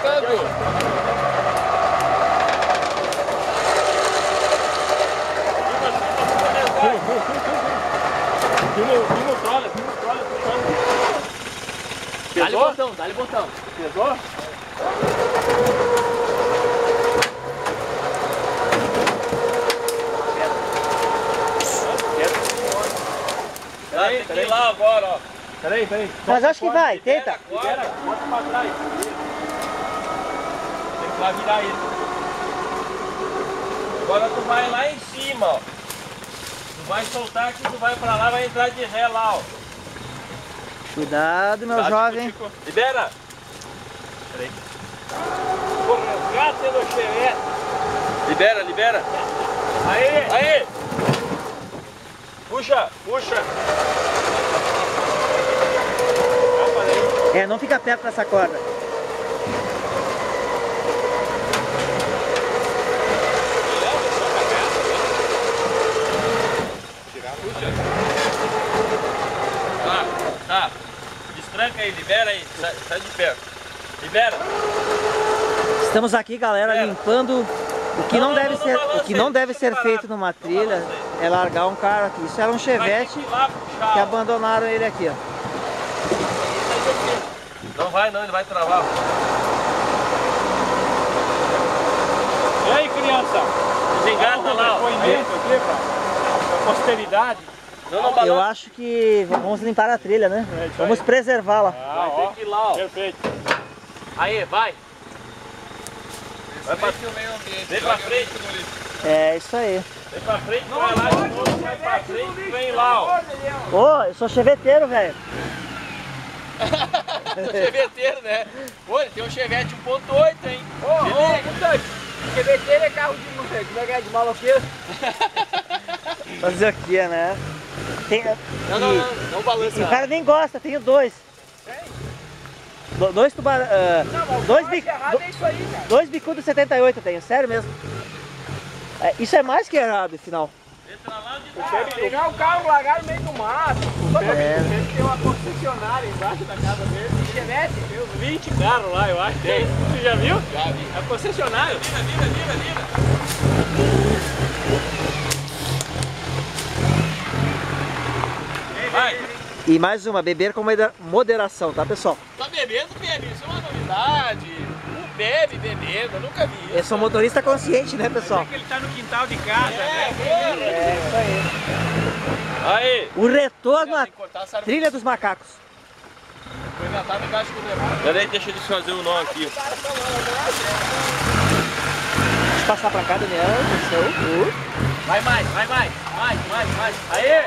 ficando. Filma o trolha, filma o trolha, Dá-lhe botão, dá-lhe botão. Pesou? Peraí, tem que ir lá agora, ó. Peraí, peraí. Mas acho que vai, tenta. Libera, bota pra trás. Que lá virar ele. Agora tu vai lá em cima, ó. Tu vai soltar aqui, tu vai pra lá, vai entrar de ré lá, ó. Cuidado, meu Tá, jovem. Tico. Libera! Peraí. Do chevette. Libera, libera. Aí. Aí! Puxa, puxa. É, não fica perto dessa corda. Tá, tá. Aí, libera aí. Sai, sai de perto. Libera. Estamos aqui, galera, Pera. limpando o que Não, não, não, deve não, ser, o que não deve ser feito numa trilha é largar um cara aqui. Isso era um chevette que abandonaram ele aqui, ó. Não vai não, ele vai travar. E aí, criança? Desengata lá, ó. Depoimento aqui pra posteridade. Não, não Eu balança. acho que vamos limpar a trilha, né? É Vamos preservá-la. Ah, Vai ó. ter que ir lá, ó. Perfeito. Aí, vai. Vai pra, o meio ambiente. vem pra frente. É isso aí. Vem pra frente, vai lá de novo, vai pra frente e vem lá, ó. Ô, eu sou cheveteiro, velho. Cheveteiro, né? Pô, ele tem um Chevette 1.8, hein? Ô, ô. Cheveteiro é carro de é que é de maloqueiro? Fazer o que, né? Tem, Não, não, não, não balança. O cara nem gosta, tenho dois. Do- Dois tubarões. Não, mas dois, o bic, mais errado é isso aí, cara. dois bicudos 78 eu tenho, sério mesmo. É, isso é mais que errado, afinal. Entra lá de trás. Pegar o carro, largar no meio do mato. É. Ele tem uma concessionária embaixo da casa dele. Chevette. Tem uns 20 carros lá, eu acho. Tem. Você já viu? Já vi. É concessionária. Vira, vira, vira, vira. Vai. E mais uma, beber com moder- moderação, tá pessoal? Tá bebendo, bebe. Isso é uma novidade. Não bebe bebendo, eu nunca vi isso. Eu sou motorista consciente, né pessoal? que ele tá no quintal de casa, É, né? claro. É isso aí. Aí. O retorno à trilha dos macacos. Foi inventado embaixo do demônio. Peraí, deixa eles fazer o nó aqui. Deixa eu passar pra cá, Daniel. Vai mais, vai mais. Mais, mais, mais. Aí.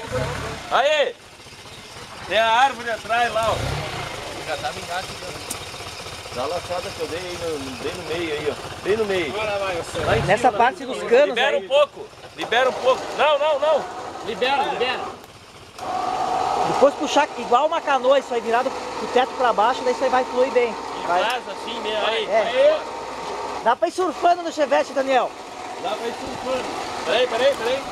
Aí. Tem a árvore atrás lá, ó. Já tava embaixo do Dá a laçada que eu dei aí no, bem no meio aí, ó. Bem no meio. Lá em cima, Nessa lá parte dos cima. canos Libera aí. um pouco. Libera um pouco. Não, não, não. Libera, libera. Depois puxar igual uma canoa, isso aí virado do teto pra baixo, daí isso aí vai fluir bem. Vai. Traz assim mesmo. Aí. É. Dá pra ir surfando no chevette, Daniel. Dá pra ir surfando. Peraí, peraí, peraí.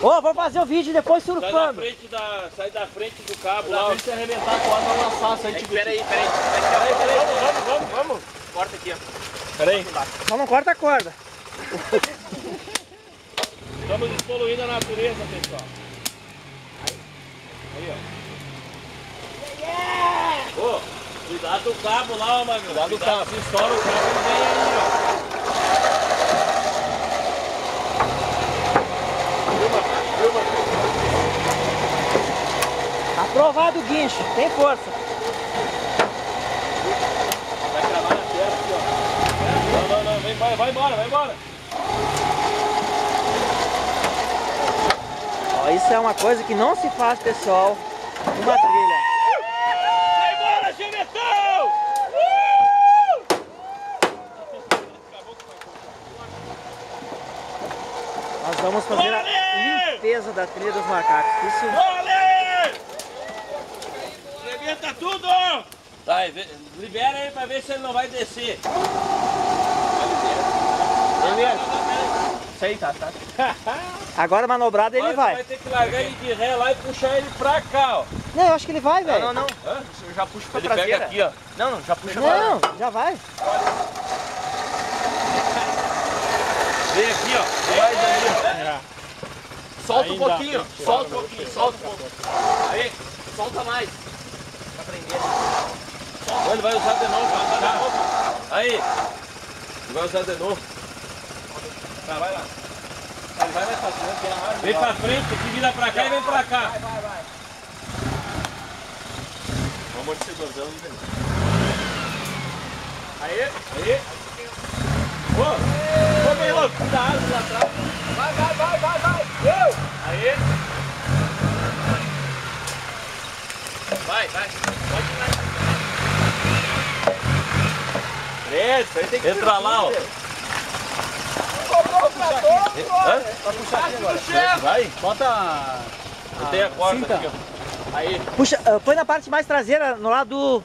Ô, vamos fazer o vídeo depois Sai da surfando. frente da, sai da frente do cabo Lá, se arrebentar com a não lançar, sai de Peraí, peraí. Peraí, peraí. Vamos, vamos, vamos. Corta aqui, ó. Peraí. Só não corta a corda. Estamos poluindo a natureza, pessoal. Aí, ó. Ô, cuidado do cabo lá, ó, Magno. Cuidado do cabo. Se estoura o cabo, ele vem aí, ó. Aprovado o guincho, tem força. Vai travar na terra aqui, ó. Não, não, não. Vem, vai, vai embora, vai embora. Ó, isso é uma coisa que não se faz, pessoal, numa trilha. Vai embora, Gemetão! Nós vamos fazer a limpeza da trilha dos macacos. Isso Olê! Arrebenta tudo! Vê- libera aí pra ver se ele não vai descer. Beleza? Isso aí, tá, tá. Agora manobrado ele vai. vai ter que largar ele de ré lá e puxar ele pra cá, ó. Não, eu acho que ele vai, velho. Não, não. Hã? já puxa pra Ele traseira. pega aqui, ó. Não, não, já puxa pra... Não, já vai. Vem aqui, ó. Solta um pouquinho, solta um pouquinho, solta um pouquinho. Aí, solta mais. Ele vai usar de novo, vai usar de novo. Aí. Ele vai usar de novo. Tá, vai lá. Ele vai mais pra frente, tem a mais Vem pra frente, que vira pra cá e vem pra cá. O amortecedor não tem. Aí, Aí. Ô, ô, bem louco, cuida a árvore lá atrás. vai, vai, vai, vai, vai. Eu! Aí. Vai, vai. É, isso aí tem que Entra lá, ó. Comprou o trator, Hã? Vai puxar aqui agora. Vai. Bota. Tem a corda cinta. aqui, ó. Aí, Puxa, ah, põe na parte mais traseira, no lado do.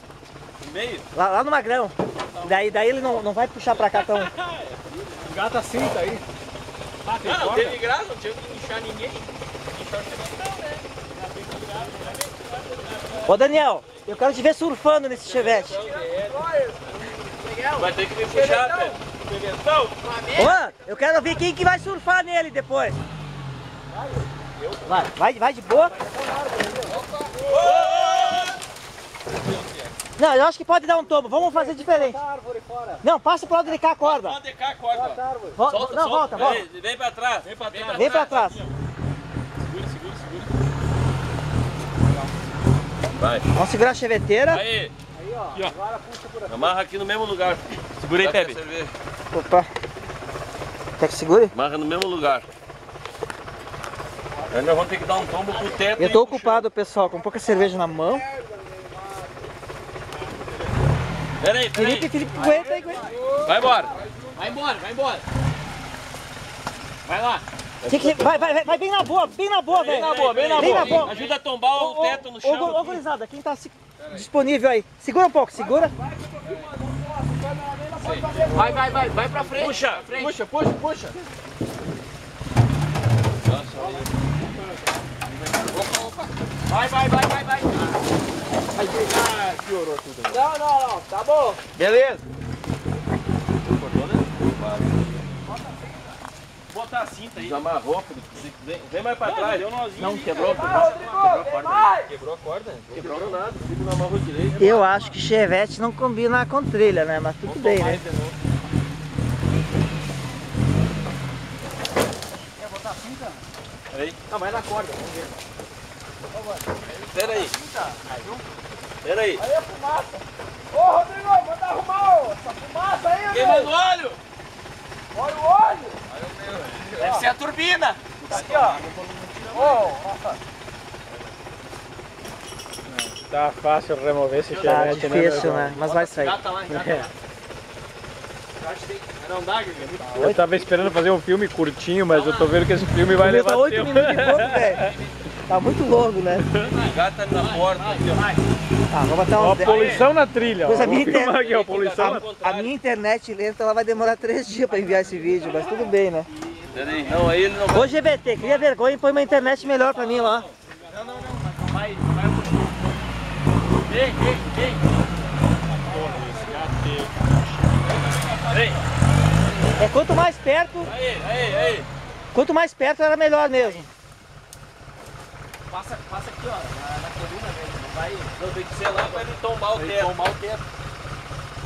No meio. Lá, lá no magrão. Daí, daí ele não, não vai puxar pra cá tão. Gata a cinta aí. Ah, tem não, não teve graça, não tinha que inchar ninguém. Ô Daniel, eu quero te ver surfando nesse chevette. Vai ter que me puxar, velho. Então, Ô, eu quero ver quem que vai surfar nele depois. Vai, vai, vai de boa. Não, eu acho que pode dar um tombo. Vamos fazer diferente. Não, passa pro lado de cá a corda. pode cá a corda. ó. Vol- Solta, não, solta. volta, volta. Vem, vem pra trás. Vem pra trás. Vem pra trás. Segura, segura, segura. Vai. Vamos segurar a cheveteira. Aí. Aqui, ó. Amarra aqui no mesmo lugar. Segura aí, Pepe. Opa. Quer que segure? Amarra no mesmo lugar. Aí nós vamos ter que dar um tombo pro teto. Eu tô ocupado, pessoal, com pouca cerveja na mão. Pera aí, pera Felipe, aí. Felipe, aguenta aí, aguenta. Vai embora. Vai embora, vai embora. Vai lá. Tem que- Vai, vai, vai, bem na boa, bem na boa, velho. Bem na boa, bem na Bem boa. na boa. Ajuda a tombar o teto no Ô, chão. ô, ô, gurizada, quem tá se- disponível aí? Segura um pouco, segura. Vai, vai, vai, vai pra frente. Puxa, pra frente. Puxa, puxa, puxa. Vai, vai, vai, vai, vai. Ah, piorou tudo. Não, não, não, tá bom. Beleza. Botar a cinta aí. Desamarrou, Felipe. Vem, vem mais pra trás. Deu nozinho. Não, quebrou. Vai, Rodrigo, vem mais. Quebrou a corda? Quebrou nada. O Felipe não amarrou direito. Eu acho que Chevette não combina com trilha, né? Mas tudo bem, né? Peraí. Não, vai na corda, vamos ver. Peraí. Peraí. Aí a fumaça. Ô, Rodrigo, manda arrumar essa fumaça aí, Queima velho. no olho. Olha o óleo. Deve ser a turbina. Aqui, ó. Tá fácil remover esse Tá chevette, né? difícil, né? Mas vai sair. Gata lá, gata lá. Eu acho que tem... Não dá? Eu tava esperando fazer um filme curtinho, mas eu tô vendo que esse filme vai levar tá 8 tempo. minutos e pouco, velho. Tá muito longo, né? Gata na porta. Aqui, ó. Tá, vou botar Ó, um... poluição na trilha. ó. Vou minha interna- aqui, ó, poluição na A, a minha internet lenta, ela vai demorar 3 dias pra enviar esse vídeo, mas tudo bem, né? Não, aí ele não vai. Ô GBT, cria vergonha e põe uma internet melhor pra mim lá. Vai, vai. Vem, vem, vem. Vem. É quanto mais perto, Aí, aí, aí. quanto mais perto era melhor mesmo. Passa, passa aqui, ó, na, na coluna mesmo. Não vai... Não tem que ser lá pra ele tombar o teto. tombar o teto.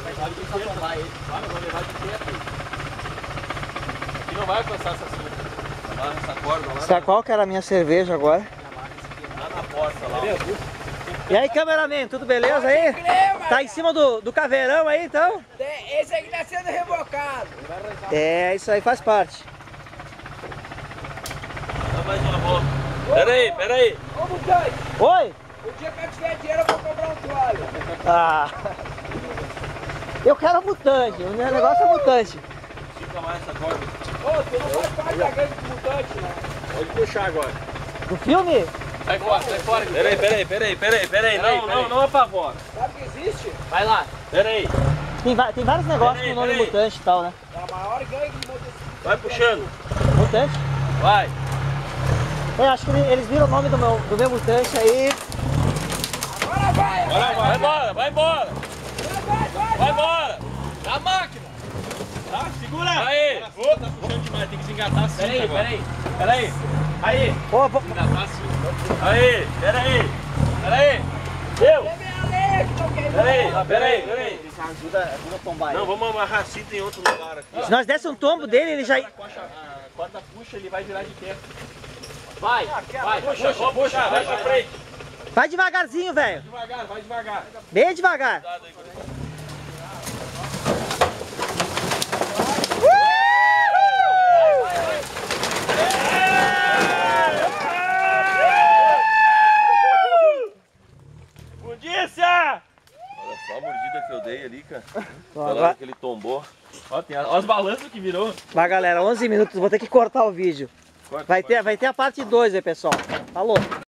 Vai dar de teto. Vai, levar de teto. Não vai alcançar essa cinta. Lá nessa corda lá. Sabe qual que era a minha cerveja agora? Lá na porta lá. E aí, cameraman, tudo beleza aí? Tá em cima do, do caveirão aí, então? Esse aqui tá sendo rebocado. É, isso aí faz parte. Dá mais uma volta. Peraí, peraí. Ô, Mutante, Oi? o dia que eu tiver dinheiro eu vou comprar um trolho. Ah. Eu quero mutante, o meu negócio é mutante. Fica mais essa corda. Ô, tu não faz parte da gangue de mutante, né? Pode puxar agora. Do filme? Sai fora, sai fora. Peraí, peraí, peraí, peraí, peraí. Não, não, não apavora. Sabe que existe? Vai lá. Peraí. Tem, tem vários negócios com nome peraí. mutante e tal, né? É a maior gangue de motocicleta. Vai puxando. Mutante? Vai. Eu acho que ele- eles viram o nome do meu, do meu mutante aí. Agora Vai, vai embora, vai embora. Vai embora. Tá, segura. Aí. Ô, tá puxando demais, tem que se engatar assim Peraí, peraí. Peraí. Aí. Ô, vou- Engatar assim. Aí, peraí. Peraí. Eu. Peraí, peraí, peraí. Ajuda, ajuda a tombar Não, vamos amarrar a cinta em outro lugar aqui. se nós desse um tombo dele, ele já. A corda puxa, ele vai virar de pé. Vai, vai. Puxa, puxa, puxa, vai pra frente. Vai devagarzinho, velho. Devagar, vai devagar. Bem devagar. Cuidado aí, cuidado. Polícia! Olha só a mordida que eu dei ali, cara. Vai, que ele tombou. Ó, tem ó os balanços que virou. vai, galera, 11 minutos. Vou ter que cortar o vídeo. Corta, Vai corta. ter, vai ter a parte 2 aí, pessoal. Falou.